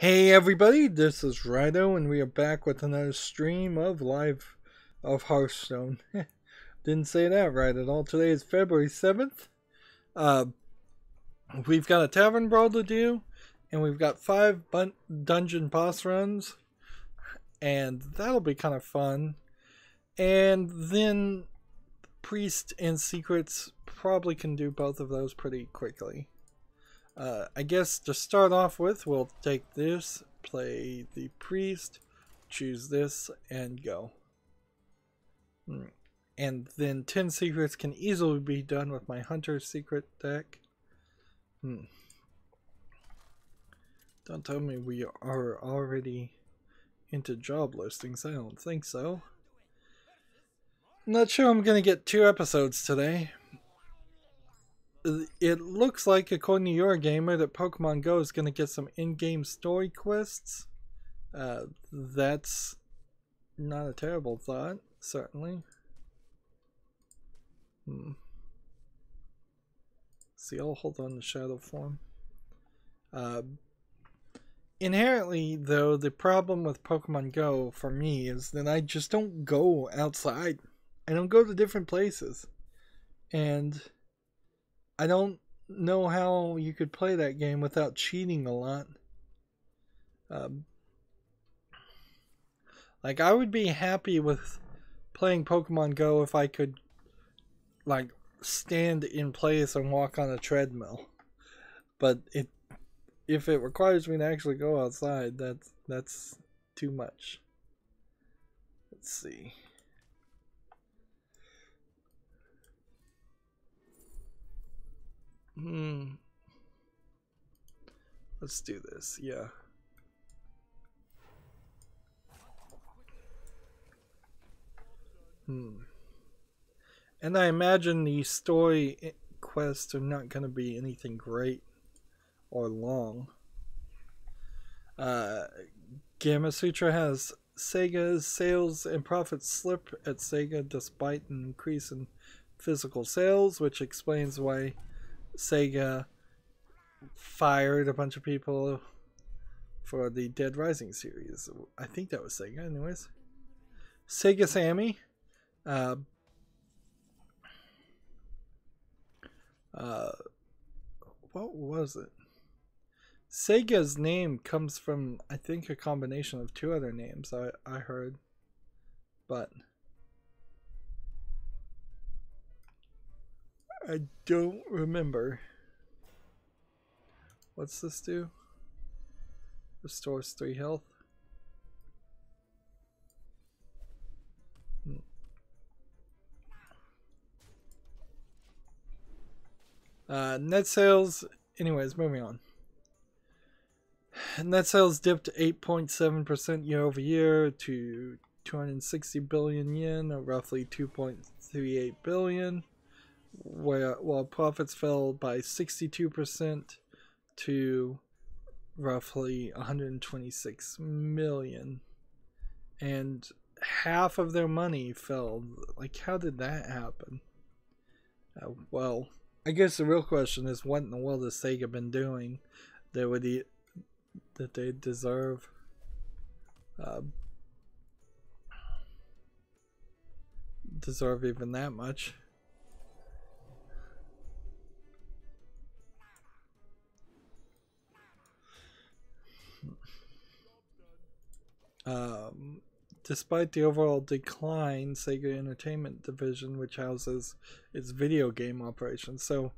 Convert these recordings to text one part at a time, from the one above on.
Hey everybody, this is Rydo, and we are back with another stream of live of Hearthstone. Didn't say that right at all. Today is February 7th. Uh, we've got a tavern brawl to do, and we've got five dungeon boss runs, and that'll be kind of fun. And then priest and secrets probably can do both of those pretty quickly. Uh, I guess to start off with, we'll take this, play the priest, choose this, and go. Hmm. And then 10 secrets can easily be done with my hunter secret deck. Hmm. Don't tell me we are already into job listings. I don't think so. Not sure I'm going to get two episodes today it looks like, according to Eurogamer, that Pokemon Go is going to get some in-game story quests. Uh, that's not a terrible thought, certainly. Hmm. See, I'll hold on to Shadow Form. Uh, inherently, though, the problem with Pokemon Go for me is that I just don't go outside. I don't go to different places. And I don't know how you could play that game without cheating a lot. Um, like I would be happy with playing Pokemon Go if I could like stand in place and walk on a treadmill. But it if it requires me to actually go outside, that's that's too much. Let's see. Let's do this, yeah. Hmm. And I imagine the story quests are not going to be anything great or long. Uh, Gamasutra has Sega's sales and profits slip at Sega despite an increase in physical sales, which explains why Sega fired a bunch of people for the Dead Rising series. I think that was Sega, anyways. Sega Sammy. Uh, uh, what was it? Sega's name comes from, I think, a combination of two other names I, I heard. But I don't remember. What's this do? Restores 3 health. Hmm. Uh, net sales, anyways, moving on. Net sales dipped 8.7% year over year to 260 billion yen, or roughly 2.38 billion while profits fell by 62% to roughly 126 million. And half of their money fell. Like how did that happen? Uh, well i guess the real question is what in the world has sega been doing that would eat, that they deserve? Uh, deserve even that much Um, despite the overall decline, Sega Entertainment Division, which houses its video game operations. So,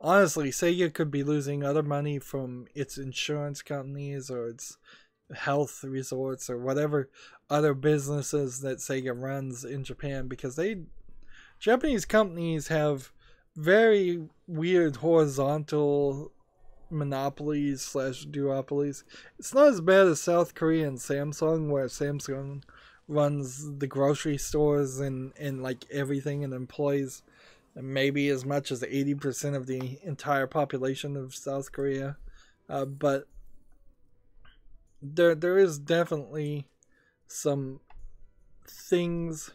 honestly, Sega could be losing other money from its insurance companies or its health resorts or whatever other businesses that Sega runs in Japan because they Japanese companies have very weird horizontal monopolies slash duopolies. It's not as bad as South Korea and Samsung, where Samsung runs the grocery stores and, and like everything and employs maybe as much as 80% of the entire population of South Korea. Uh, but there there is definitely some things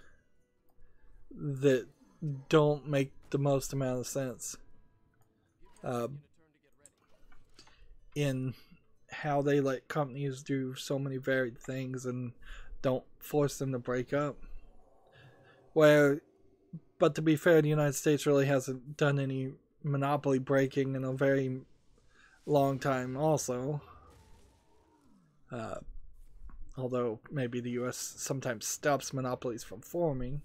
that don't make the most amount of sense. Uh, in how they let companies do so many varied things and don't force them to break up. Where, but to be fair, the United States really hasn't done any monopoly breaking in a very long time, also. Uh, although maybe the US sometimes stops monopolies from forming.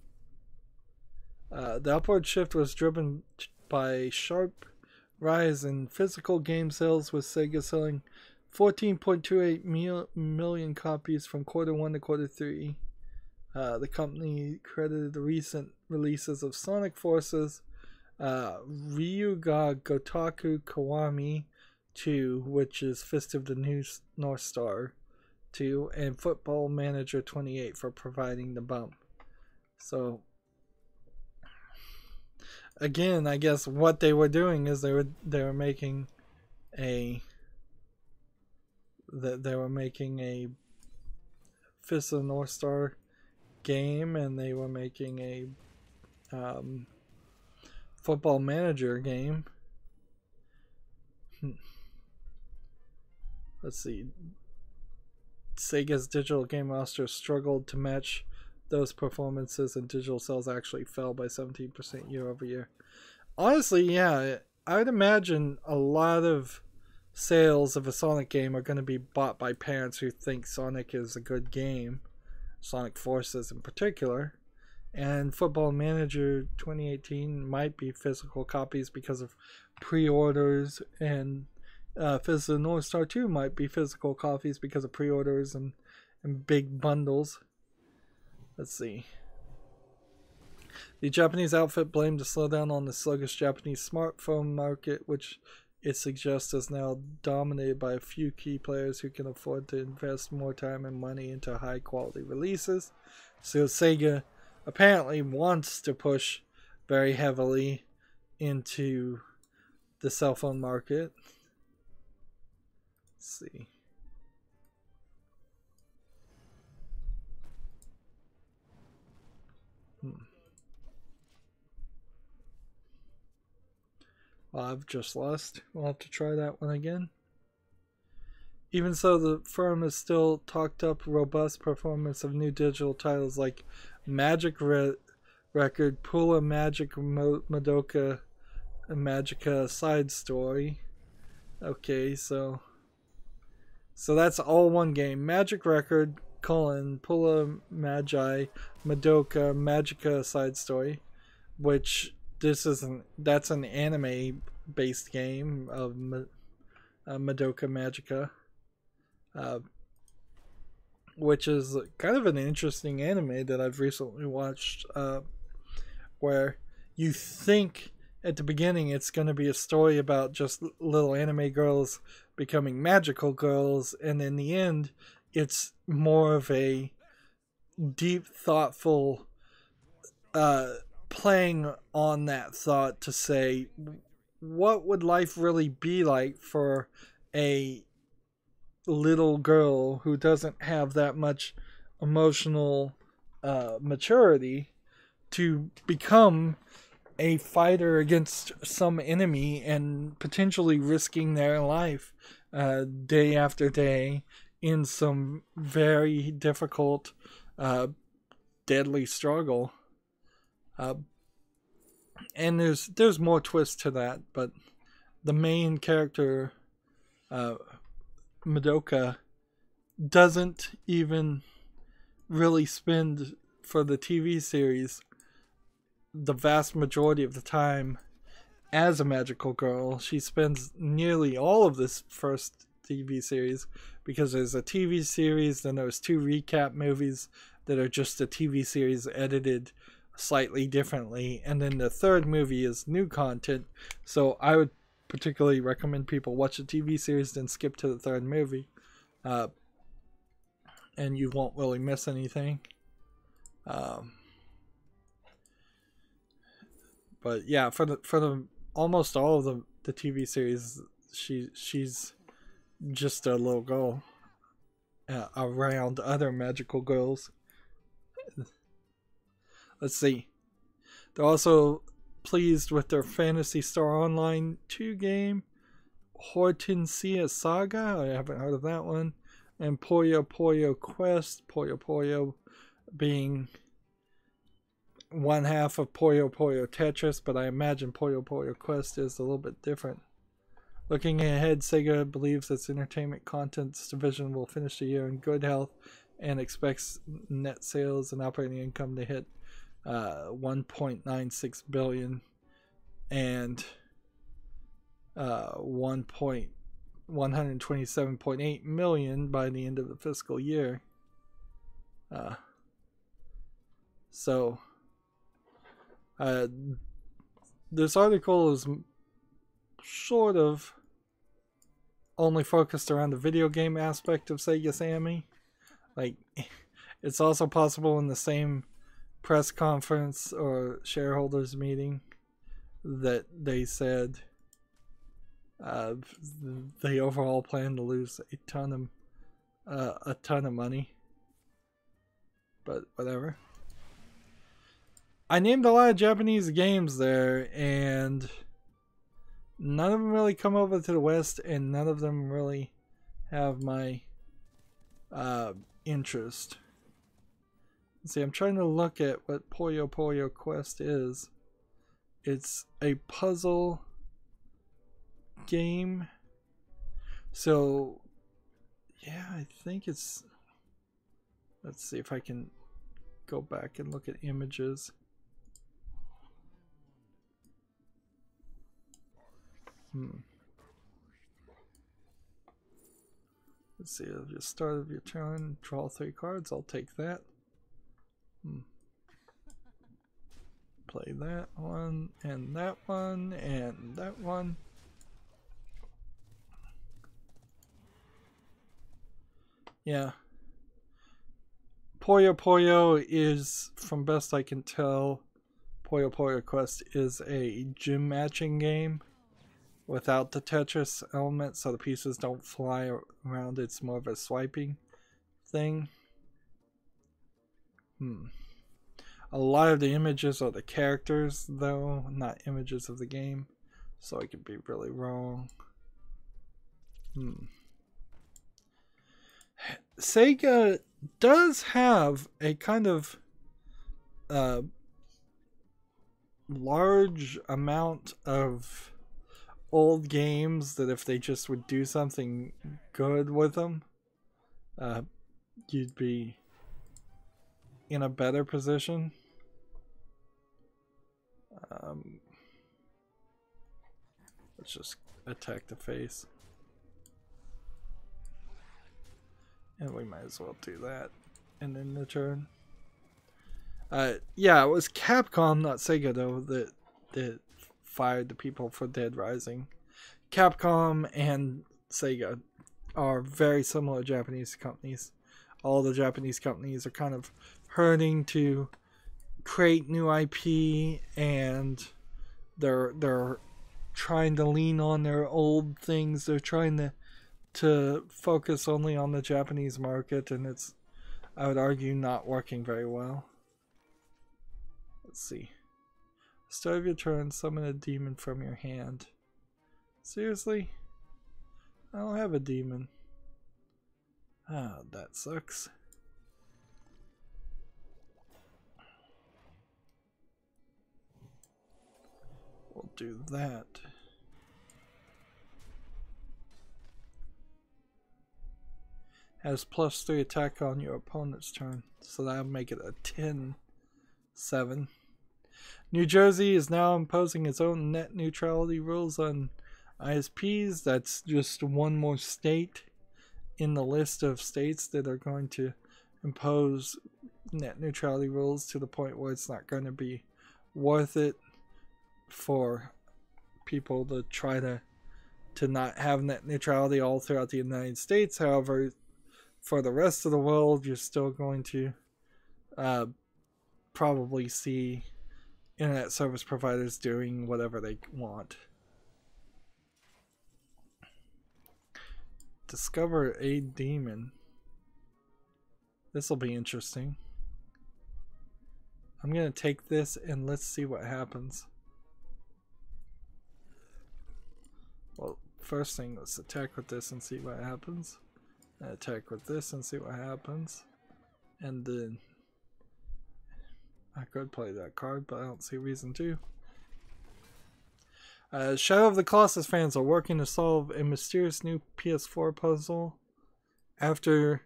Uh, the upward shift was driven by sharp rise in physical game sales, with Sega selling 14.28 mil- million copies from quarter one to quarter three. Uh, the company credited the recent releases of Sonic Forces, uh, Ryu ga Gotoku Kiwami 2, which is Fist of the New North Star 2, and Football Manager 28 for providing the bump. So again, I guess what they were doing is they were they were making a that they were making a Fist of the North Star game, and they were making a um, football manager game. Hmm. Let's see. Sega's digital game roster struggled to match those performances and digital sales actually fell by 17% year over year. Honestly, yeah, I would imagine a lot of sales of a Sonic game are going to be bought by parents who think Sonic is a good game, Sonic Forces in particular. And Football Manager 2018 might be physical copies because of pre orders, and uh, Fist North Star 2 might be physical copies because of pre orders and, and big bundles. Let's see. The Japanese outfit blamed the slowdown on the sluggish Japanese smartphone market, which it suggests is now dominated by a few key players who can afford to invest more time and money into high quality releases. So Sega apparently wants to push very heavily into the cell phone market. Let's see. I've just lost. We'll have to try that one again. Even so, the firm has still talked up robust performance of new digital titles like Magic Re- Record, Puella Magic Mo- Madoka, Magica Side Story. Okay, so so that's all one game. Magic Record, colon, Puella Magi, Madoka, Magica side story, which this isn't, that's an anime based game of uh, Madoka Magica, uh, which is kind of an interesting anime that I've recently watched, uh, where you think at the beginning it's going to be a story about just little anime girls becoming magical girls, and in the end, it's more of a deep, thoughtful uh, playing on that thought to say, what would life really be like for a little girl who doesn't have that much emotional uh, maturity to become a fighter against some enemy and potentially risking their life uh, day after day in some very difficult, uh, deadly struggle. Uh, and there's there's more twists to that, but the main character, uh, Madoka, doesn't even really spend for the TV series the vast majority of the time as a magical girl. She spends nearly all of this first TV series because there's a TV series, then there's two recap movies that are just a TV series edited slightly differently, and then the third movie is new content. So I would particularly recommend people watch the TV series, then skip to the third movie, uh, and you won't really miss anything. Um, but yeah, for the for the almost all of the the TV series, she she's just a little girl uh, around other magical girls. Let's see. They're also pleased with their Phantasy Star Online 2 game, Hortensia Saga. I haven't heard of that one. And Puyo Puyo Quest. Puyo Puyo being one half of Puyo Puyo Tetris, but I imagine Puyo Puyo Quest is a little bit different. Looking ahead, Sega believes its entertainment contents division will finish the year in good health and expects net sales and operating income to hit uh, 1.96 billion and uh, 1.127.8 million by the end of the fiscal year. Uh, so, uh, this article is sort of only focused around the video game aspect of Sega Sammy. Like, it's also possible in the same press conference or shareholders meeting that they said uh, they overall plan to lose a ton of uh, a ton of money. But whatever. I named a lot of Japanese games there, and none of them really come over to the West, and none of them really have my uh, interest. See, I'm trying to look at what Puyo Puyo Quest is. It's a puzzle game. So, yeah, I think it's. Let's see if I can go back and look at images. Hmm. Let's see, at the start of your turn, draw three cards. I'll take that. Hmm. Play that one, and that one, and that one. Yeah. Puyo Puyo is, from best I can tell, Puyo Puyo Quest is a gem matching game without the Tetris element, so the pieces don't fly around. It's more of a swiping thing. Hmm. A lot of the images are the characters, though, not images of the game, so I could be really wrong. Hmm. Sega does have a kind of uh, large amount of old games that if they just would do something good with them, uh, you'd be in a better position. Um, let's just attack the face. And we might as well do that. And then the turn. Uh, yeah, it was Capcom, not Sega, though, that, that fired the people for Dead Rising. Capcom and Sega are very similar Japanese companies. All the Japanese companies are kind of hurting to create new IP and they're they're trying to lean on their old things. They're trying to to focus only on the Japanese market and it's I would argue not working very well. Let's see. Start your turn, summon a demon from your hand. Seriously? I don't have a demon. Ah, that sucks. Do that. Has plus 3 attack on your opponent's turn, so that'll make it a 10 7. New Jersey is now imposing its own net neutrality rules on ISPs. That's just one more state in the list of states that are going to impose net neutrality rules to the point where it's not going to be worth it for people to try to to not have net neutrality all throughout the United States. However, for the rest of the world, you're still going to uh, probably see internet service providers doing whatever they want. Discover a demon. This will be interesting. I'm going to take this and let's see what happens. Well, first thing, let's attack with this and see what happens. Attack with this and see what happens. And then I could play that card, but I don't see reason to. Uh, Shadow of the Colossus fans are working to solve a mysterious new PS4 puzzle. After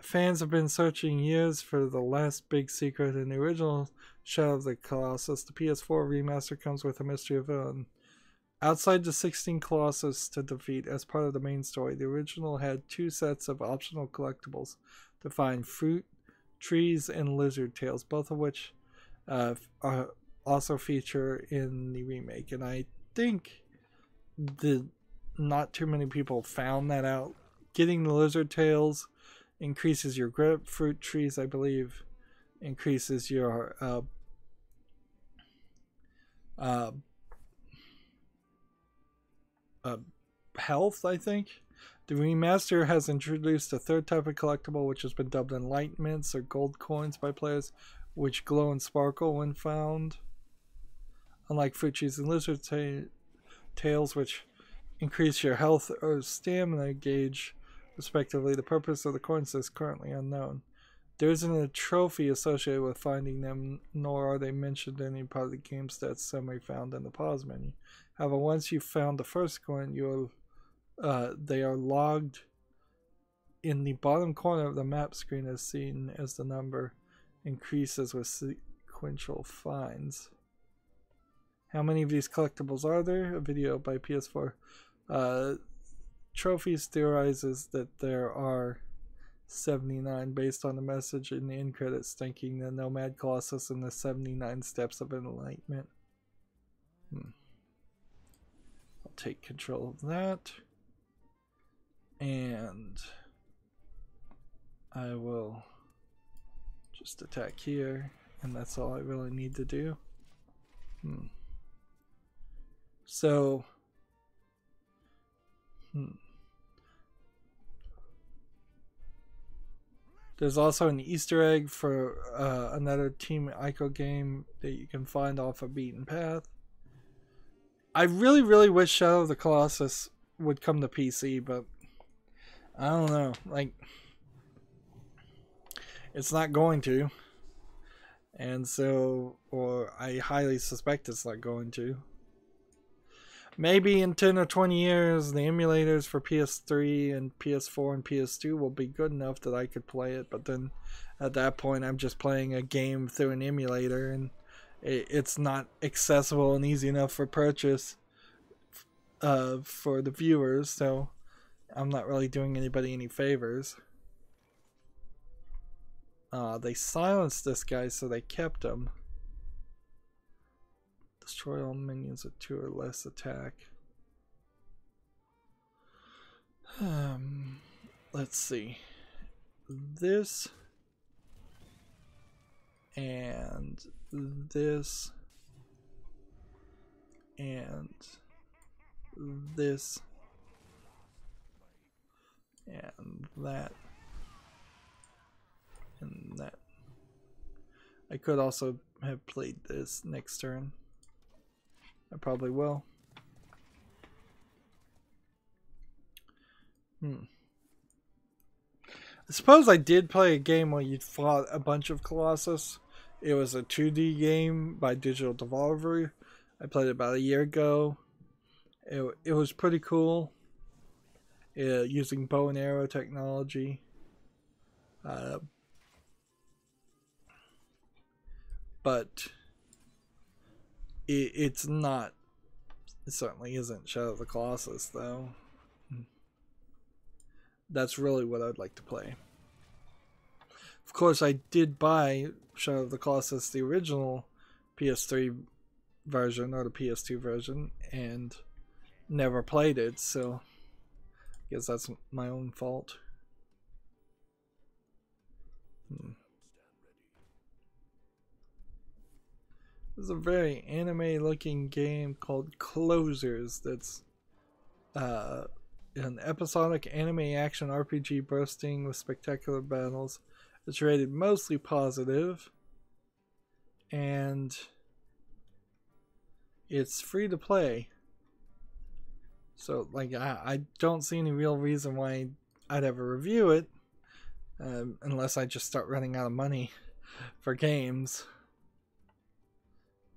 fans have been searching years for the last big secret in the original Shadow of the Colossus, the PS4 remaster comes with a mystery of villain. Outside the 16 Colossus to defeat as part of the main story, the original had two sets of optional collectibles to find fruit, trees, and lizard tails, both of which uh, are also feature in the remake. And I think the not too many people found that out. Getting the lizard tails increases your grapefruit trees, I believe, increases your uh, uh, uh, health, I think. The remaster has introduced a third type of collectible, which has been dubbed enlightenments or gold coins by players, which glow and sparkle when found. Unlike fruit trees and lizard ta tails, which increase your health or stamina gauge, respectively, the purpose of the coins is currently unknown. There isn't a trophy associated with finding them, nor are they mentioned in any part of the game stats summary found in the pause menu. However, once you've found the first coin, you'll uh, they are logged in the bottom corner of the map screen as seen as the number increases with sequential finds. How many of these collectibles are there? A video by PS4. Uh, Trophies theorizes that there are 79 based on the message in the end credits thanking the Nomad Colossus and the 79 steps of enlightenment. Hmm. Take control of that. And I will just attack here, and that's all I really need to do. Hmm. So, hmm. There's also an Easter egg for uh, another Team Ico game that you can find off a beaten path. I really, really wish Shadow of the Colossus would come to PC, but I don't know. Like, it's not going to. And so, or I highly suspect it's not going to maybe in 10 or 20 years the emulators for ps3 and ps4 and ps2 will be good enough that i could play it but then at that point i'm just playing a game through an emulator and it's not accessible and easy enough for purchase uh, for the viewers so i'm not really doing anybody any favors uh, they silenced this guy so they kept him Destroy all minions with two or less attack. Um, let's see. This and this and this and that and that. I could also have played this next turn. I probably will. Hmm. I suppose I did play a game where you fought a bunch of Colossus. It was a 2D game by Digital Devolver. I played it about a year ago. It, it was pretty cool. Uh, using bow and arrow technology. Uh, but it, it's not. It certainly isn't Shadow of the Colossus, though. That's really what I'd like to play. Of course, I did buy Shadow of the Colossus, the original PS3 version or the PS2 version, and never played it, so I guess that's my own fault. Hmm. This is a very anime looking game called Closers that's uh, an episodic anime action RPG bursting with spectacular battles. It's rated mostly positive and it's free to play. So, like, I, I don't see any real reason why I'd ever review it um, unless I just start running out of money for games.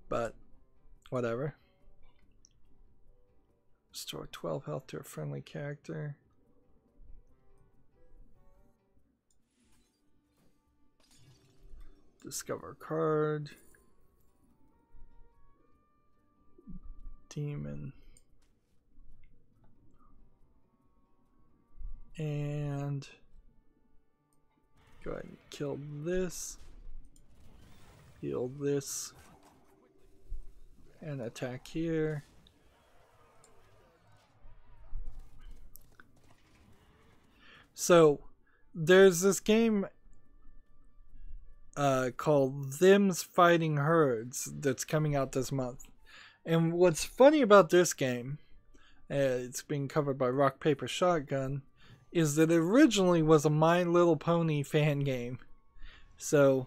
But, whatever. Restore 12 health to a friendly character. Discover card. Demon. And go ahead and kill this. Heal this. And attack here. So there's this game uh, called Them's Fighting Herds that's coming out this month. And what's funny about this game, uh, it's being covered by Rock Paper Shotgun, is that it originally was a My Little Pony fan game. So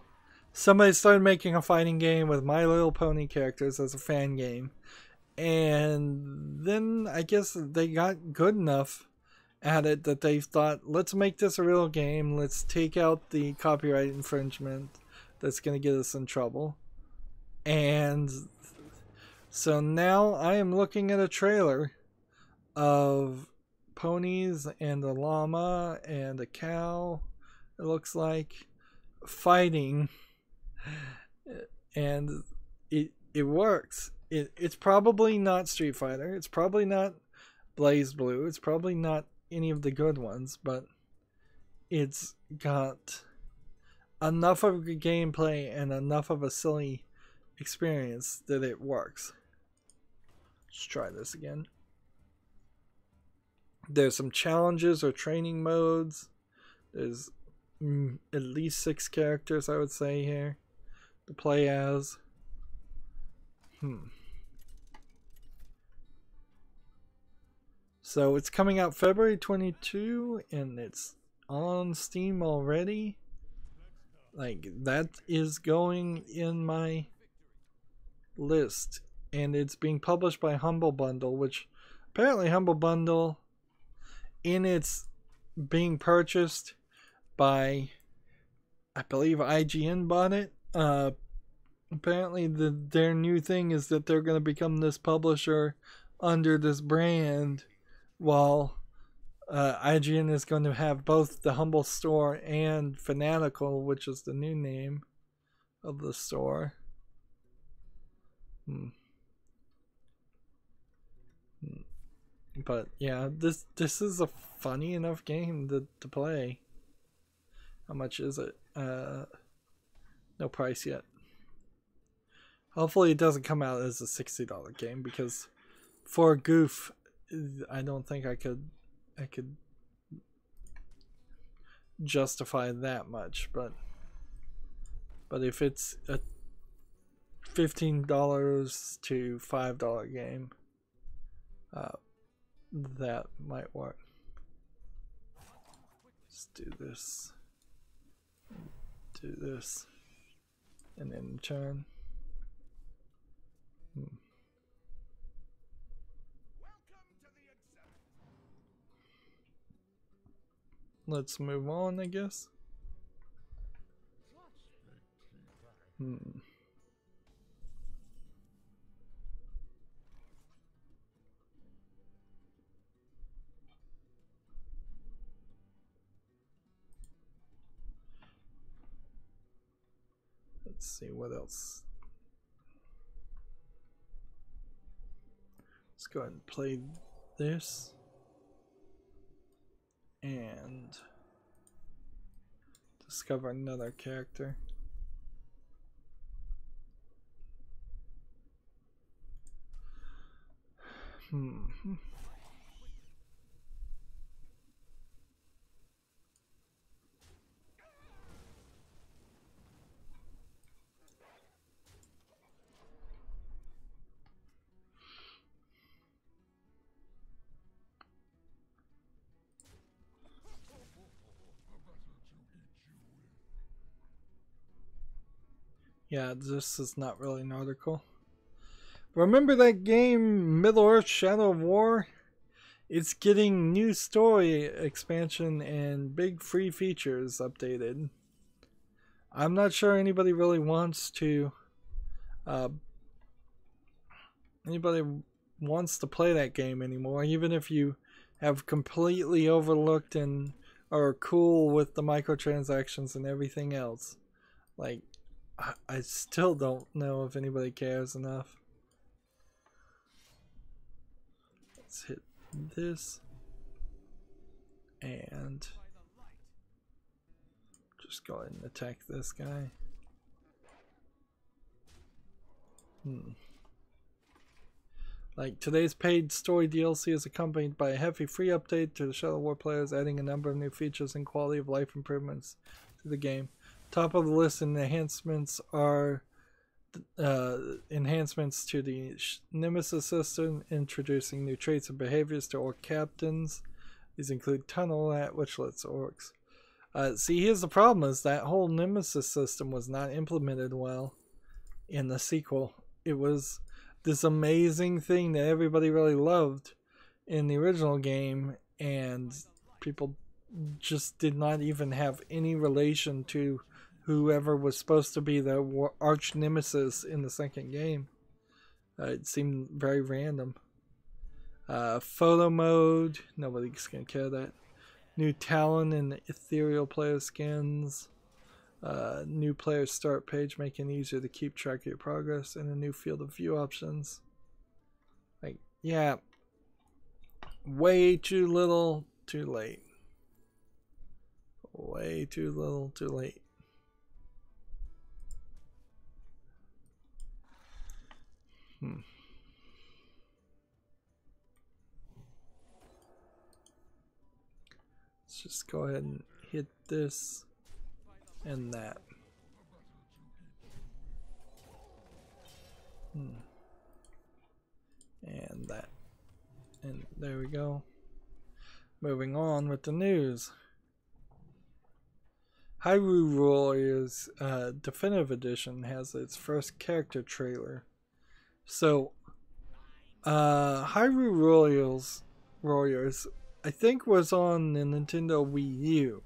somebody started making a fighting game with My Little Pony characters as a fan game. And then I guess they got good enough at it that they thought, let's make this a real game. Let's take out the copyright infringement that's going to get us in trouble. And so now I am looking at a trailer of ponies and a llama and a cow, it looks like, fighting. And it it works. It it's probably not Street Fighter. It's probably not BlazBlue. It's probably not any of the good ones, but it's got enough of a gameplay and enough of a silly experience that it works. Let's try this again. There's some challenges or training modes. There's mm, at least six characters, I would say, here to play as. Hmm. So it's coming out February 22 and it's on Steam already. Like that is going in my list and it's being published by Humble Bundle, which apparently Humble Bundle in its being purchased by I believe IGN bought it. Uh apparently the their new thing is that they're going to become this publisher under this brand while uh, IGN is going to have both the Humble Store and Fanatical, which is the new name of the store. Hmm. hmm. But yeah, this this is a funny enough game to, to play. How much is it? Uh, no price yet. Hopefully it doesn't come out as a $60 game because for a goof, I don't think I could I could justify that much, but but if it's a fifteen dollars to five dollar game, uh, that might work. Let's do this. Do this, and then turn. Hmm. Let's move on, I guess. Hmm. Let's see what else. Let's go ahead and play this and discover another character. Hmm. Yeah, this is not really an article. Remember that game, Middle Earth Shadow of War? it's getting new story expansion and big free features updated. I'm not sure anybody really wants to uh, anybody wants to play that game anymore, even if you have completely overlooked and are cool with the microtransactions and everything else. Like, I, still don't know if anybody cares enough. Let's hit this and just go ahead and attack this guy. Hmm. Like today's paid story DLC is accompanied by a heavy free update to the Shadow War players, adding a number of new features and quality of life improvements to the game. Top of the list enhancements are uh, enhancements to the Nemesis system, introducing new traits and behaviors to orc captains. These include tunnel at which lets orcs. Uh, see, here's the problem: is that whole Nemesis system was not implemented well in the sequel. It was this amazing thing that everybody really loved in the original game, and people just did not even have any relation to whoever was supposed to be the arch nemesis in the second game. Uh, it seemed very random. Uh, photo mode, nobody's gonna care that. New Talion and Eltariel player skins. Uh, new player start page, making it easier to keep track of your progress, and a new field of view options. Like, yeah, way too little, too late. Way too little, too late. Hmm. Let's just go ahead and hit this and that. Hmm. And that. And there we go. Moving on with the news. Hyrule Warriors uh, Definitive Edition has its first character trailer. So, uh, Hyrule Warriors, Warriors, I think was on the Nintendo Wii U.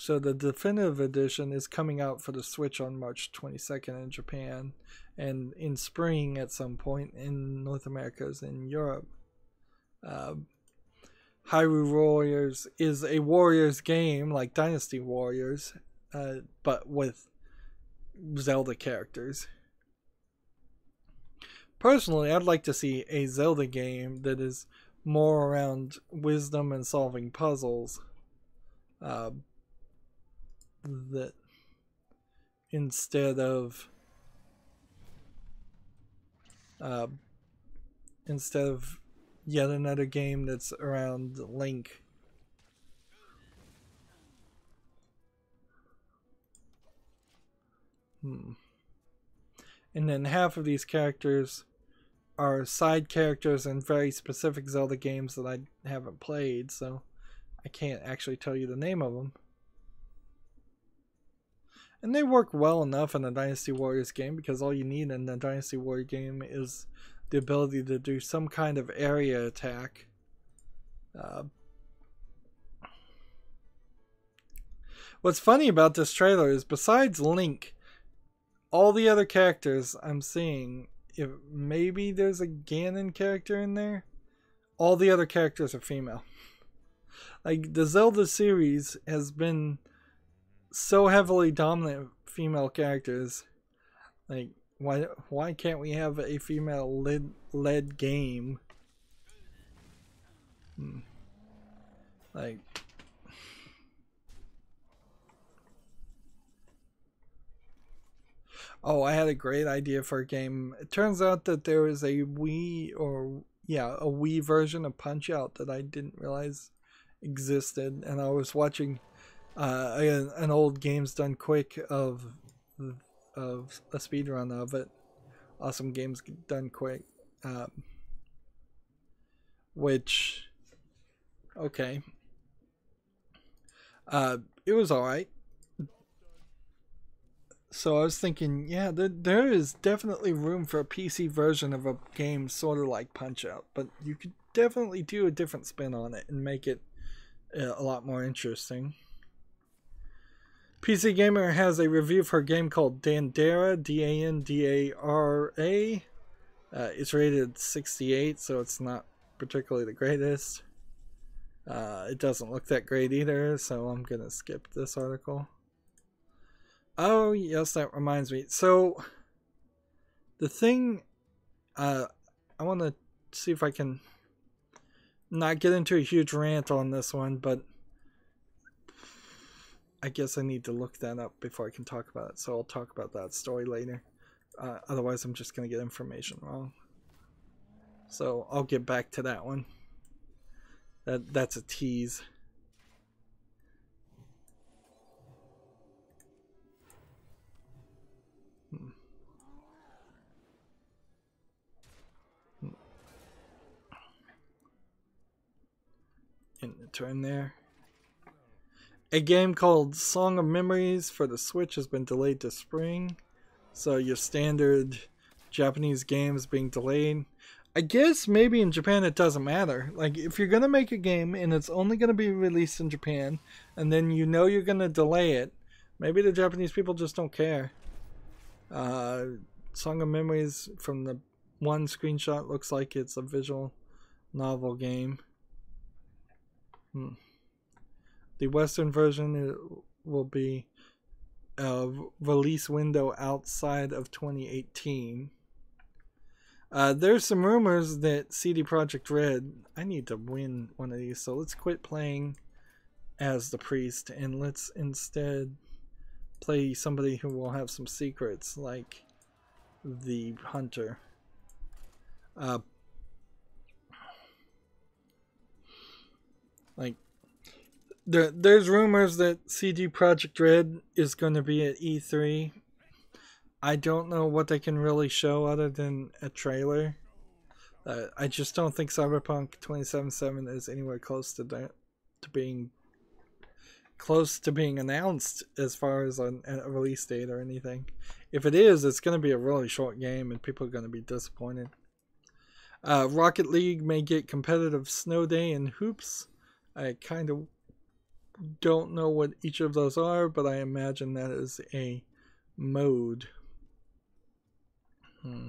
So the definitive edition is coming out for the Switch on March 22nd in Japan, and in spring at some point in North America and Europe. Uh, Hyrule Warriors is a Warriors game like Dynasty Warriors, uh, but with Zelda characters. Personally, I'd like to see a Zelda game that is more around wisdom and solving puzzles. Uh, that instead of uh, instead of yet another game that's around Link. Hmm. And then half of these characters are side characters in very specific Zelda games that I haven't played, so I can't actually tell you the name of them. And they work well enough in the Dynasty Warriors game because all you need in the Dynasty Warrior game is the ability to do some kind of area attack. Uh, what's funny about this trailer is besides Link, all the other characters I'm seeing if maybe there's a Ganon character in there, all the other characters are female. Like the Zelda series has been so heavily dominant female characters. Like why why can't we have a female led led game? Hmm. Like Oh, I had a great idea for a game. It turns out that there is a Wii or yeah, a Wii version of Punch Out that I didn't realize existed, and I was watching uh, an old Games Done Quick of of a speed run of it. Awesome Games Done Quick, um, which okay, uh, it was all right So I was thinking, yeah, there, there is definitely room for a PC version of a game sort of like Punch Out, but you could definitely do a different spin on it and make it uh, a lot more interesting. PC Gamer has a review for a game called Dandara, D A N D A R A. Uh, it's rated 68, so it's not particularly the greatest. Uh, it doesn't look that great either, so I'm gonna skip this article. Oh, yes, that reminds me. So, the thing, uh, I want to see if I can not get into a huge rant on this one, but I guess I need to look that up before I can talk about it. So I'll talk about that story later. Uh, otherwise, I'm just going to get information wrong. So I'll get back to that one. That That's a tease. Turn there. A game called Song of Memories for the Switch has been delayed to spring. So your standard Japanese games being delayed. I guess maybe in Japan it doesn't matter. Like if you're gonna make a game and it's only gonna be released in Japan, and then you know you're gonna delay it, maybe the Japanese people just don't care. Uh, Song of Memories from the one screenshot looks like it's a visual novel game. The Western version will be a release window outside of 2018. Uh, there's some rumors that CD Projekt Red. I need to win one of these, so let's quit playing as the priest and let's instead play somebody who will have some secrets, like the hunter. Uh, like there, there's rumors that CD Projekt Red is going to be at E3. I don't know what they can really show other than a trailer. Uh, I just don't think Cyberpunk 2077 is anywhere close to that, to being close to being announced as far as a, a release date or anything. If it is, it's going to be a really short game and people are going to be disappointed. Uh, Rocket League may get competitive snow day and hoops. I kind of don't know what each of those are, but I imagine that is a mode. Hmm.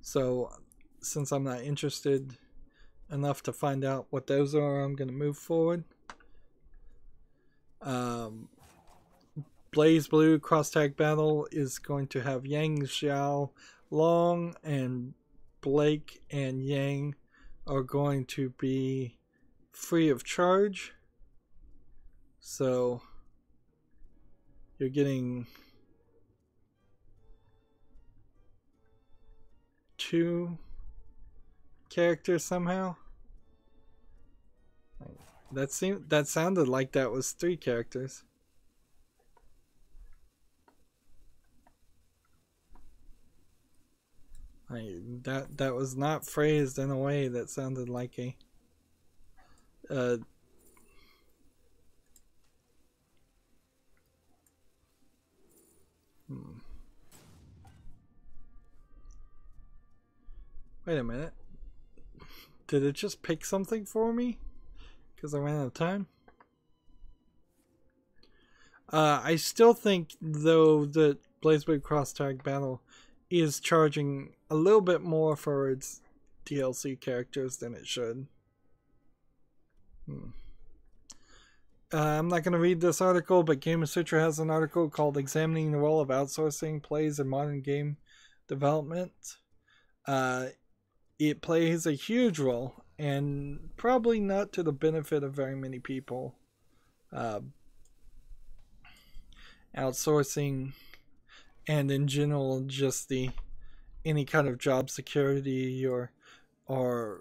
So, since I'm not interested enough to find out what those are, I'm going to move forward. Um, BlazBlue Cross Tag Battle is going to have Yang Xiao Long and Blake and Yang are going to be free of charge. So you're getting two characters somehow. That seemed that sounded like that was three characters. I, that that was not phrased in a way that sounded like a Hmm. Wait a minute. Did it just pick something for me? Because I ran out of time? Uh, I still think, though, that BlazBlue Cross Tag Battle is charging a little bit more for its DLC characters than it should. Hmm. Uh, I'm not going to read this article, but Gamasutra has an article called Examining the Role of Outsourcing Plays in Modern Game Development. Uh, it plays a huge role, and probably not to the benefit of very many people. Uh, outsourcing, and in general, just the any kind of job security or or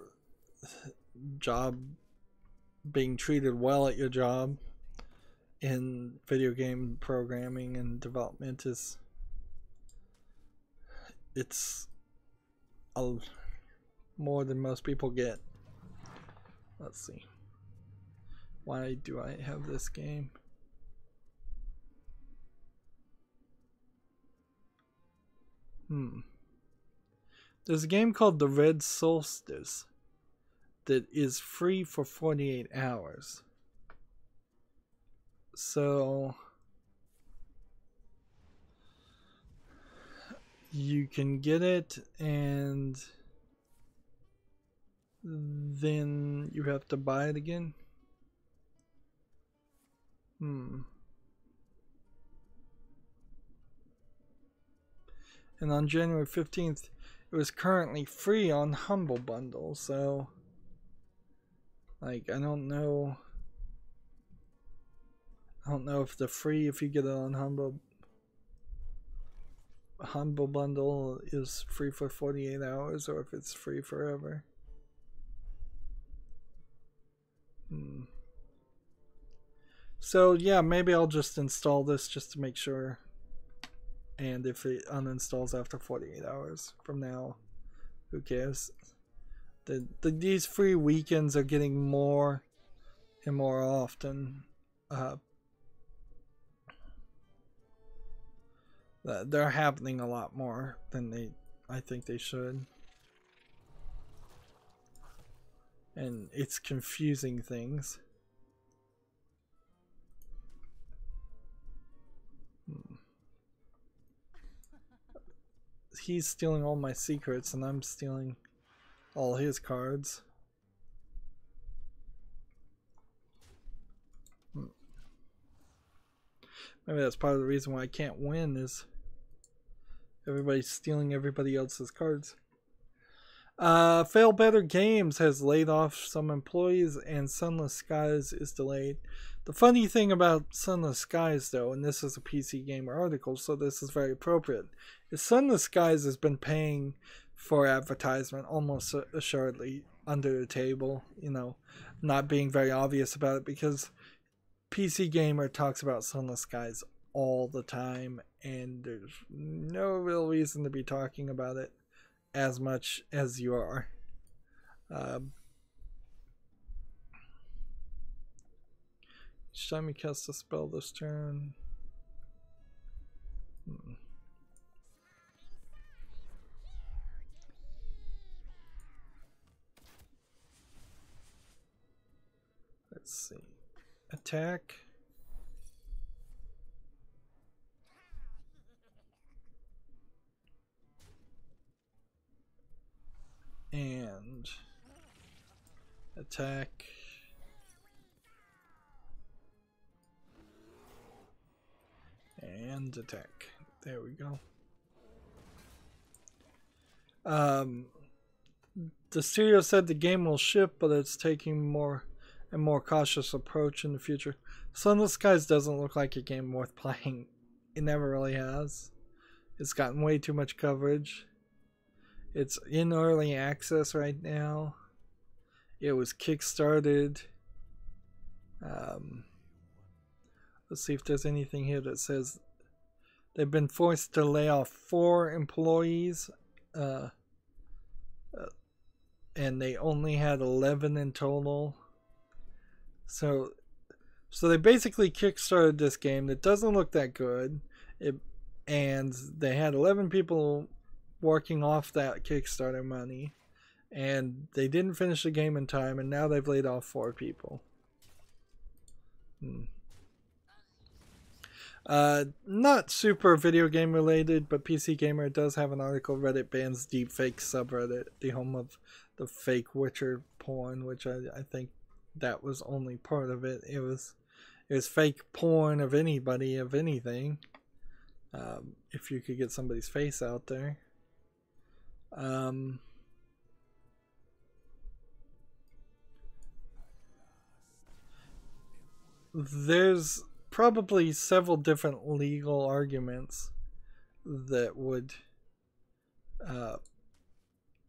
job being treated well at your job in video game programming and development is it's a, more than most people get. Let's see. Why do I have this game? Hmm. There's a game called The Red Solstice that is free for 48 hours. So you can get it and then you have to buy it again. Hmm. And on January 15th, it was currently free on Humble Bundle, so like I don't know I don't know if the free if you get it on Humble Humble Bundle is free for 48 hours or if it's free forever. Hmm. So yeah, maybe I'll just install this just to make sure. And if it uninstalls after 48 hours from now, who cares? The, the these free weekends are getting more and more often. Uh, they're happening a lot more than they I think they should. And it's confusing things. Hmm. He's stealing all my secrets and I'm stealing all his cards. Hmm. Maybe that's part of the reason why I can't win is everybody's stealing everybody else's cards. Uh, Failbetter Games has laid off some employees and Sunless Skies is delayed. The funny thing about Sunless Skies, though, and this is a PC Gamer article, so this is very appropriate, is Sunless Skies has been paying for advertisement almost assuredly under the table, you know, not being very obvious about it because PC Gamer talks about Sunless Skies all the time and there's no real reason to be talking about it as much as you are. Um, each time you cast a spell this turn. Hmm. Let's see. Attack. And attack. And attack. There we go. Um, the studio said the game will ship, but it's taking more a more cautious approach in the future. Sunless Skies doesn't look like a game worth playing. It never really has. It's gotten way too much coverage. It's in early access right now. It was kickstarted. Um, let's see if there's anything here that says they've been forced to lay off four employees. Uh, uh, and they only had 11 in total. So, so they basically kickstarted this game that doesn't look that good. It, and they had 11 people working off that Kickstarter money, and they didn't finish the game in time, and now they've laid off four people. Hmm. Uh, not super video game related, but PC Gamer does have an article. Reddit bans deepfake subreddit, the home of the fake Witcher porn, which I, I think that was only part of it. It was it was fake porn of anybody of anything. Um, if you could get somebody's face out there. Um, there's probably several different legal arguments that would uh,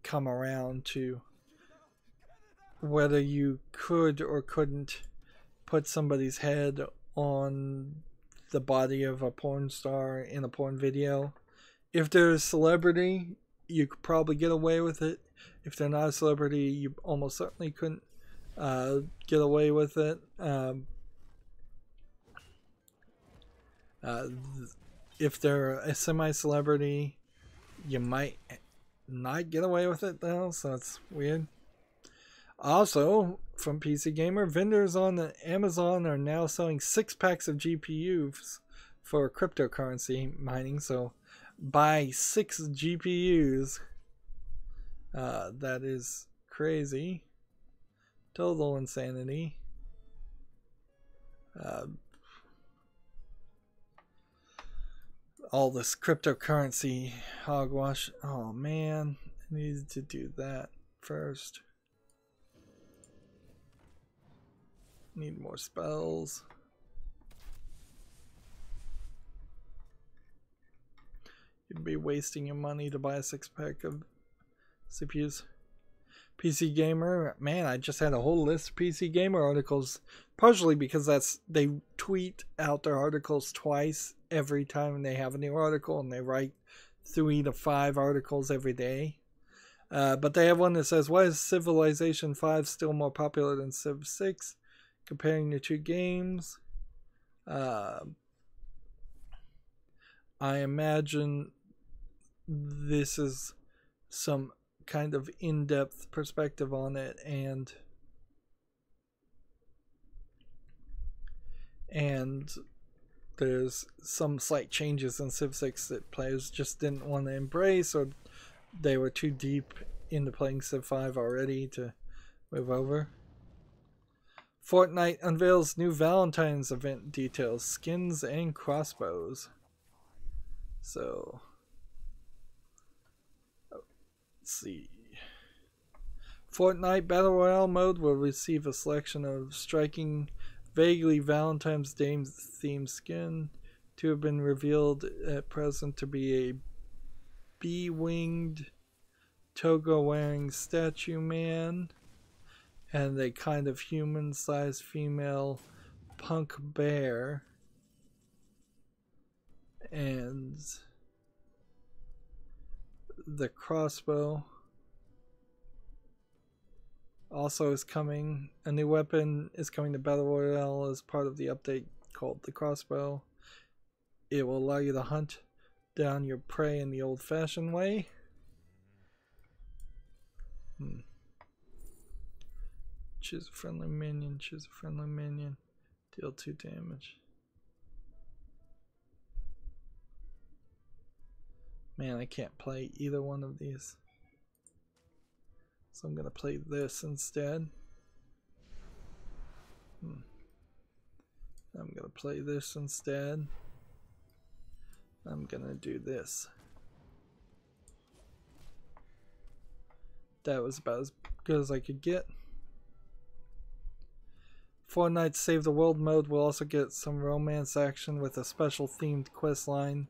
come around to whether you could or couldn't put somebody's head on the body of a porn star in a porn video. If they're a celebrity, you could probably get away with it. If they're not a celebrity, you almost certainly couldn't uh, get away with it. Um, uh, if they're a semi-celebrity, you might not get away with it though, so it's weird. Also, from PC Gamer, vendors on the Amazon are now selling six packs of GPUs for cryptocurrency mining. So, buy six GPUs. Uh, that is crazy. Total insanity. Uh, all this cryptocurrency hogwash. Oh man, I needed to do that first. Need more spells. You'd be wasting your money to buy a six pack of CPUs. PC Gamer, man, I just had a whole list of PC Gamer articles, partially because that's they tweet out their articles twice every time they have a new article, and they write three to five articles every day. Uh, but they have one that says, "Why is Civilization Five still more popular than Civ Six?" Comparing the two games. Uh, I imagine this is some kind of in-depth perspective on it and and there's some slight changes in Civ 6 that players just didn't want to embrace or they were too deep into playing Civ 5 already to move over. Fortnite unveils new Valentine's event details, skins and crossbows. So Let's see. Fortnite Battle Royale mode will receive a selection of striking, vaguely Valentine's Day themed skin to have been revealed at present to be a bee winged, toga wearing statue man and a kind of human sized female punk bear. And the crossbow also is coming. A new weapon is coming to Battle Royale as part of the update called the crossbow. It will allow you to hunt down your prey in the old fashioned way. Hmm. Choose a friendly minion, choose a friendly minion, deal 2 damage. Man, I can't play either one of these. So I'm to play this instead. Hmm. I'm to play this instead. I'm to do this. That was about as good as I could get. Fortnite Save the World mode will also get some romance action with a special themed quest line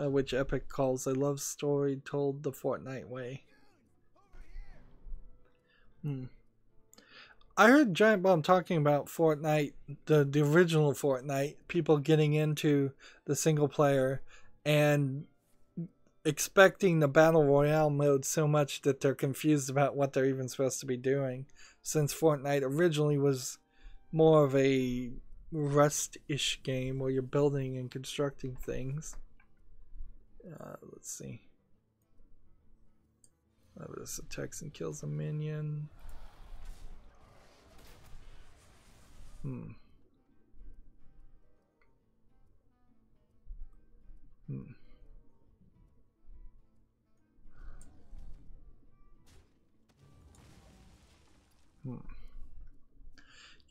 uh, which Epic calls a love story told the Fortnite way. Hmm. I heard Giant Bomb talking about Fortnite, the, the original Fortnite, people getting into the single player and expecting the Battle Royale mode so much that they're confused about what they're even supposed to be doing. Since Fortnite originally was more of a Rust ish game where you're building and constructing things. Uh, let's see. Uh, this attacks and kills a minion. Hmm. Hmm.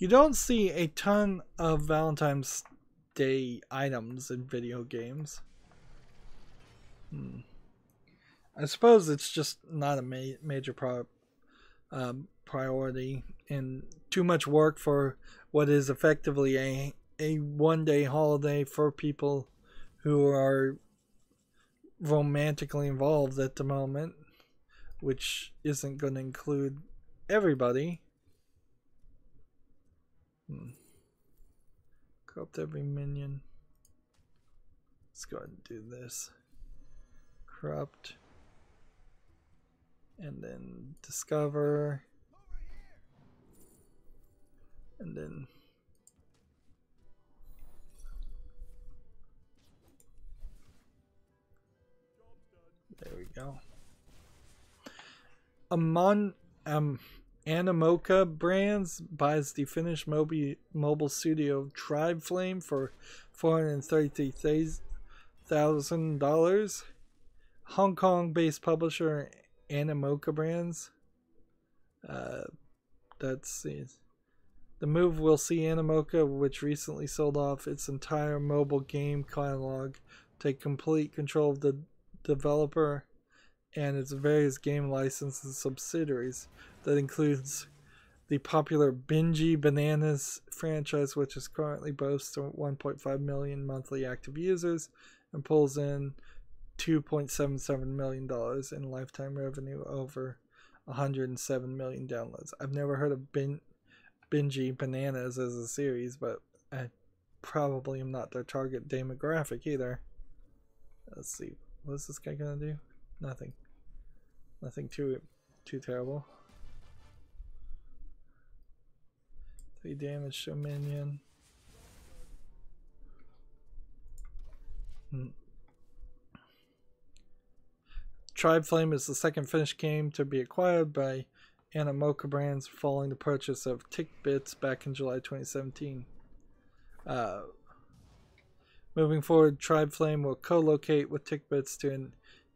You don't see a ton of Valentine's Day items in video games. Hmm. I suppose it's just not a ma- major pro- um, priority and too much work for what is effectively a a one day holiday for people who are romantically involved at the moment, which isn't going to include everybody. Hmm. Corrupt every minion. Let's go ahead and do this corrupt and then discover and then There we go. Amon um Animoca Brands buys the Finnish mobile mobile studio Tribe Flame for four hundred thirty thousand dollars. Hong Kong based publisher Animoca Brands. Uh, that's the the move will see Animoca, which recently sold off its entire mobile game catalog, take complete control of the developer and its various game licenses subsidiaries. That includes the popular Benji Bananas franchise, which is currently boasts 1.5 million monthly active users and pulls in 2.77 million dollars in lifetime revenue over 107 million downloads. I've never heard of Bin Benji Bananas as a series, but I probably am not their target demographic either. Let's see. What's this guy gonna do? Nothing. Nothing too too terrible. Three damage to minion. Hmm. Tribe Flame is the second Finnish game to be acquired by Animoca Brands following the purchase of TickBits back in July 2017. Uh, moving forward, Tribe Flame will co-locate with TickBits to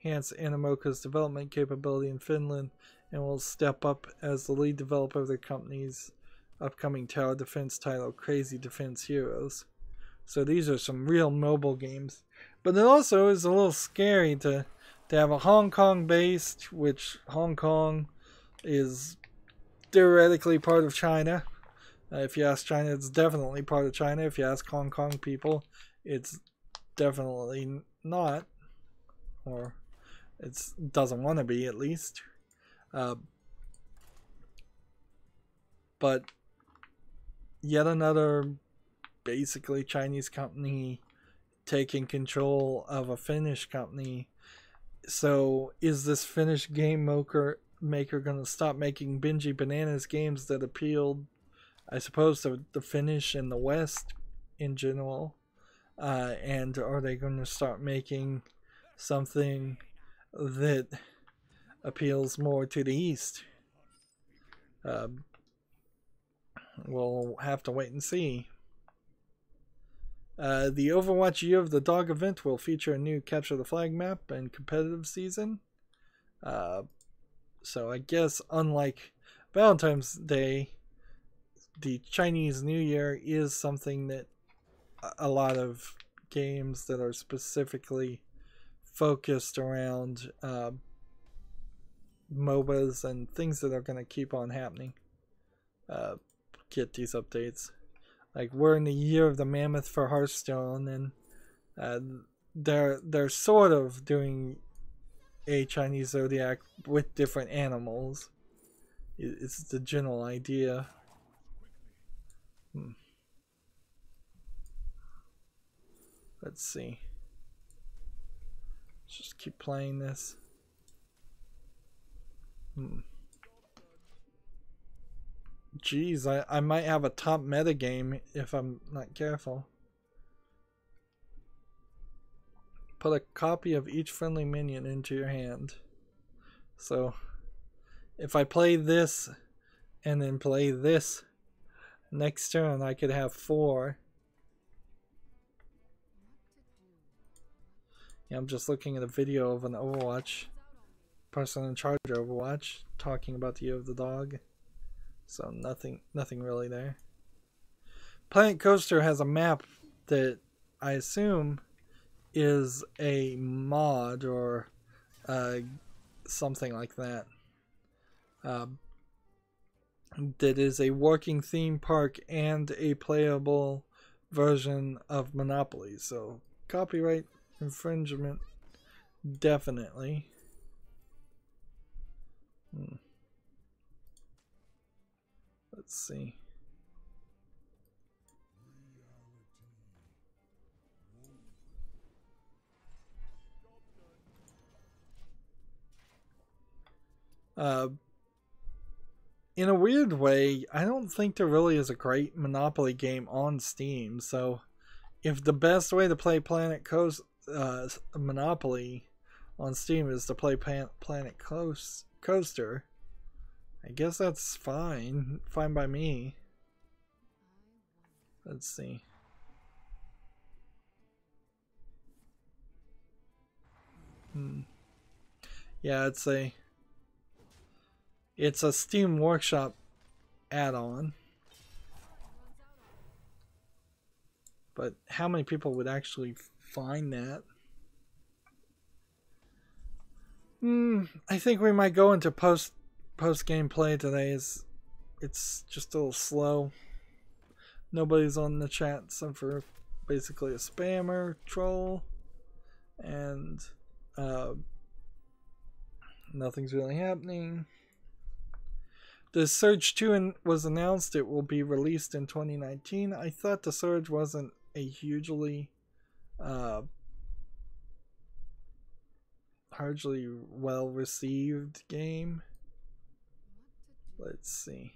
enhance Animoca's development capability in Finland and will step up as the lead developer of the company's upcoming tower defense title, Crazy Defense Heroes. So these are some real mobile games. But it also is a little scary to to have a Hong Kong based, which Hong Kong is theoretically part of China. Uh, if you ask China, it's definitely part of China. If you ask Hong Kong people, it's definitely not, or it doesn't want to be at least. Uh, but yet another basically Chinese company taking control of a Finnish company. So is this Finnish game maker maker going to stop making Benji Bananas games that appealed, I suppose, to the Finnish and the West in general? Uh, and are they going to start making something that appeals more to the East? Uh, we'll have to wait and see. Uh, the Overwatch Year of the Dog event will feature a new Capture the Flag map and competitive season. Uh, so I guess unlike Valentine's Day, the Chinese New Year is something that a lot of games that are specifically focused around uh, MOBAs and things that are going to keep on happening. Uh, get these updates. Like we're in the year of the mammoth for Hearthstone, and uh, they're they're sort of doing a Chinese zodiac with different animals. It's the general idea. Hmm. Let's see. Just keep playing this. Hmm. Jeez, I, I might have a top meta game if I'm not careful. Put a copy of each friendly minion into your hand. So, if I play this and then play this next turn, I could have four. Yeah, I'm just looking at a video of an Overwatch person in charge of Overwatch talking about the year of the dog. So nothing nothing really there. Planet Coaster has a map that I assume is a mod or uh, something like that. Uh, that is a working theme park and a playable version of Monopoly. So copyright infringement, definitely. Hmm. Let's see. Uh, in a weird way, I don't think there really is a great Monopoly game on Steam. So, if the best way to play Planet Coast uh, Monopoly on Steam is to play Pan Planet Coaster. I guess that's fine. Fine by me. Let's see. Hmm. Yeah, it's a it's a Steam Workshop add-on. But how many people would actually find that? Hmm, I think we might go into post post gameplay today. Is it's just a little slow. Nobody's on the chat except for basically a spammer troll, and uh, nothing's really happening. The Surge 2 was announced. It will be released in 2019. I thought the Surge wasn't a hugely uh, hardly well received game. Let's see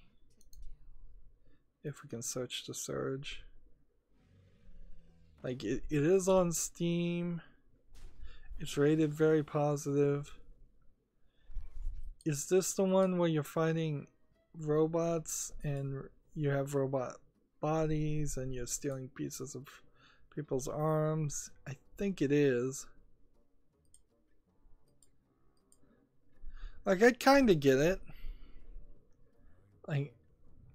if we can search the Surge. Like it, it is on Steam. It's rated very positive. Is this the one where you're fighting robots and you have robot bodies and you're stealing pieces of people's arms. I think it is. Like I kind of get it. Like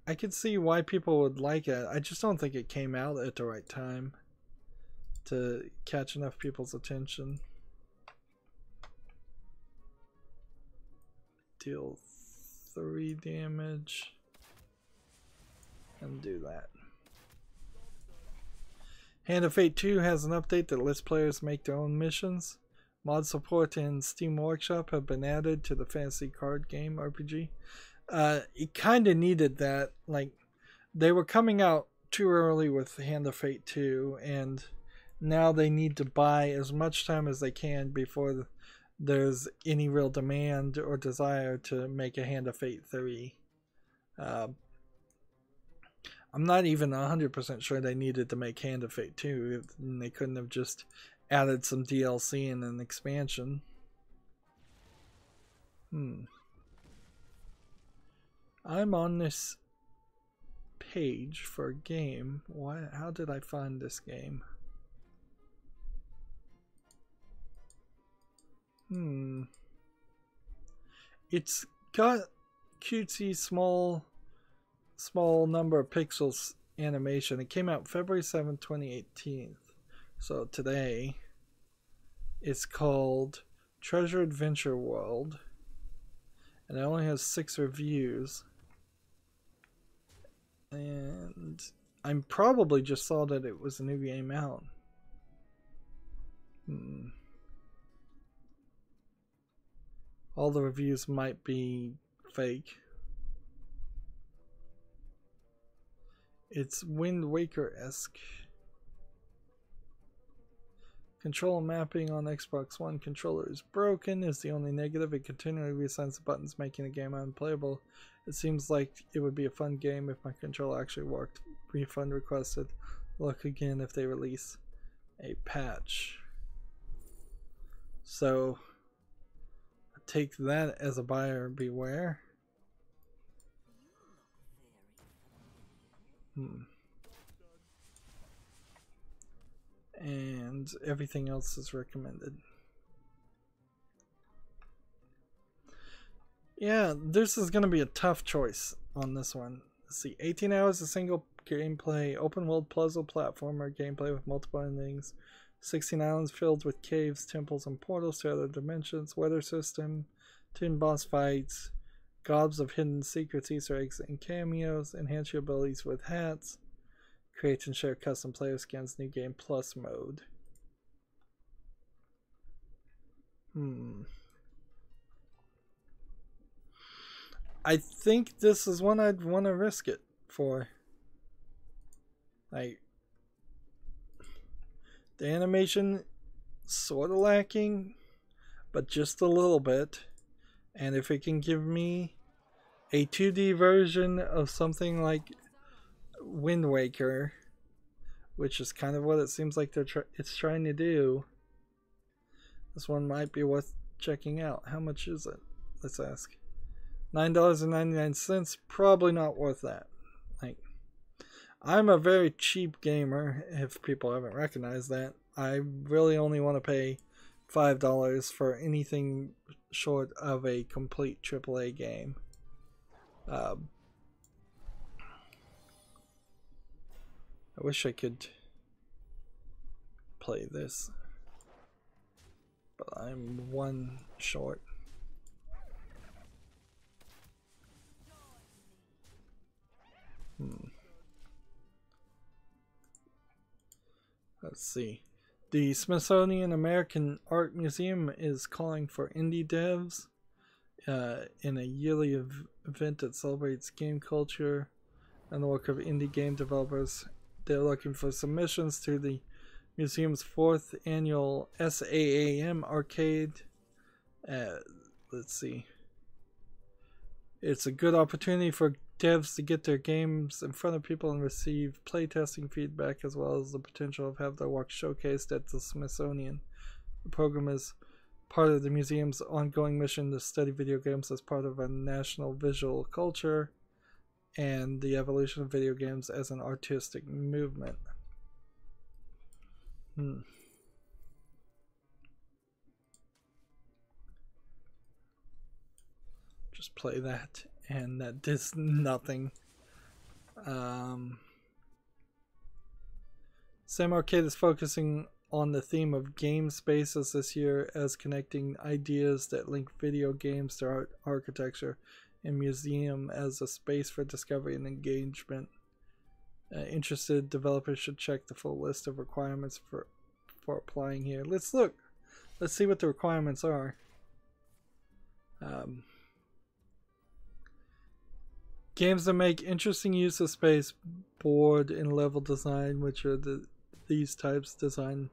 I could see why people would like it. I just don't think it came out at the right time to catch enough people's attention. Deal three damage and do that. Hand of Fate 2 has an update that lets players make their own missions. Mod support and Steam Workshop have been added to the fantasy card game RPG. Uh, it kind of needed that. Like, they were coming out too early with Hand of Fate 2, and now they need to buy as much time as they can before there's any real demand or desire to make a Hand of Fate 3. Uh, I'm not even 100% sure they needed to make Hand of Fate 2. They couldn't have just added some DLC and an expansion. Hmm. I'm on this page for a game. Why? How did I find this game? Hmm. It's got cutesy small small number of pixels animation. It came out February 7, 2018. So today it's called Treasure Adventure World. And it only has six reviews. And I probably just saw that it was a new game out. Hmm. All the reviews might be fake. It's Wind Waker-esque. Control mapping on Xbox One controller is broken is the only negative. It continually reassigns the buttons, making the game unplayable. It seems like it would be a fun game if my controller actually worked. Refund requested. Look again if they release a patch. So, take that as a buyer beware. Hmm. And everything else is recommended. Yeah, this is going to be a tough choice on this one. Let's see, 18 hours of single gameplay, open world puzzle platformer gameplay with multiple endings, 16 islands filled with caves, temples, and portals to other dimensions, weather system, 10 boss fights, Gobs of hidden secrets, Easter eggs, and cameos. Enhance your abilities with hats. Create and share custom player skins. New game plus mode. Hmm. I think this is one I'd want to risk it for. Like, the animation sort of lacking, but just a little bit. And if it can give me a 2D version of something like Wind Waker, which is kind of what it seems like they're tr it's trying to do, This one might be worth checking out. How much is it? Let's ask. $9.99. Probably not worth that. Like, I'm a very cheap gamer, if people haven't recognized that. I really only want to pay $5 for anything short of a complete AAA game. Um, I wish I could play this, but I'm one short. Hmm. Let's see. The Smithsonian American Art Museum is calling for indie devs uh, in a yearly ev event that celebrates game culture and the work of indie game developers. They're looking for submissions to the museum's fourth annual SAAM arcade. Uh, let's see. It's a good opportunity for devs to get their games in front of people and receive playtesting feedback as well as the potential of have their work showcased at the Smithsonian. The program is part of the museum's ongoing mission to study video games as part of a national visual culture and the evolution of video games as an artistic movement. Hmm. Just play that and that does nothing. Um, SAAM Arcade is focusing on the theme of game spaces this year as connecting ideas that link video games to art architecture and museum as a space for discovery and engagement. Uh, interested developers should check the full list of requirements for for applying here. Let's look. Let's see what the requirements are. Um, Games that make interesting use of space, board, and level design, which are the these types design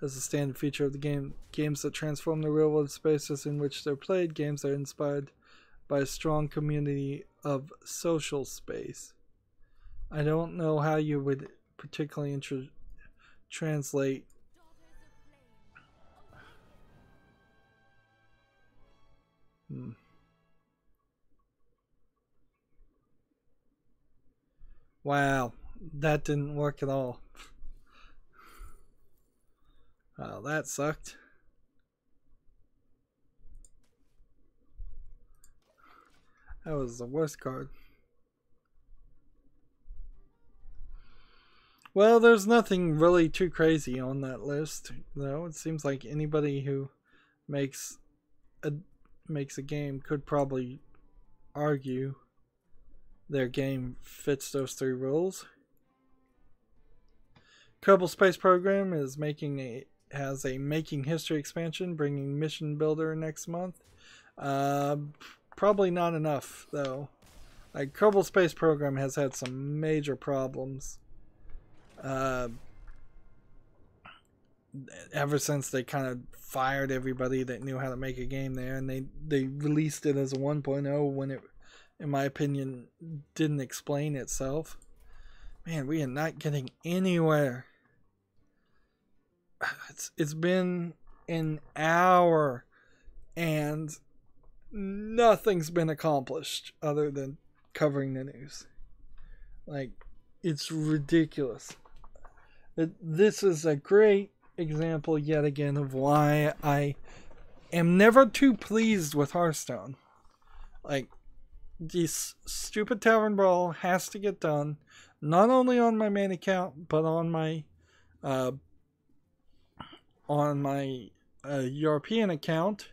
as a standard feature of the game. Games that transform the real world spaces in which they're played. Games that are inspired by a strong community of social space. I don't know how you would particularly translate hmm. Wow, that didn't work at all. Wow, that sucked. That was the worst card. Well, there's nothing really too crazy on that list, though. It seems like anybody who makes a makes a game could probably argue their game fits those three rules. Kerbal Space Program is making a has a making history expansion, bringing Mission Builder next month. Uh, probably not enough though. Like Kerbal Space Program has had some major problems. Uh, ever since they kind of fired everybody that knew how to make a game there, and they they released it as a 1.0 when it in my opinion, didn't explain itself. Man, we are not getting anywhere. It's it's been an hour and nothing's been accomplished other than covering the news. Like it's ridiculous. It, this is a great example yet again of why I am never too pleased with Hearthstone. Like this stupid tavern brawl has to get done not only on my main account but on my uh, on my uh, European account.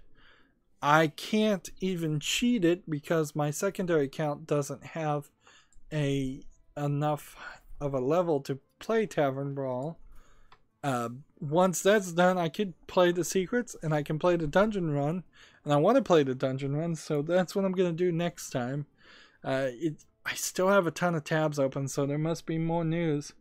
I can't even cheat it because my secondary account doesn't have a enough of a level to play Tavern Brawl. Uh, once that's done, I could play the secrets and I can play the dungeon run and I want to play the dungeon run, so that's what I'm gonna do next time. Uh, it, I still have a ton of tabs open, so there must be more news.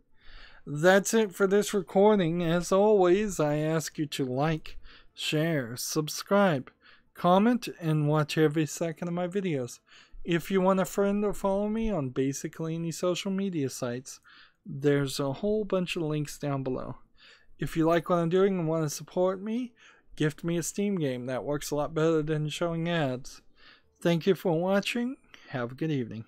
That's it for this recording. As always, I ask you to like, share, subscribe, comment, and watch every second of my videos. If you want a friend or follow me on basically any social media sites, there's a whole bunch of links down below. If you like what I'm doing and want to support me, gift me a Steam game. That works a lot better than showing ads. Thank you for watching. Have a good evening.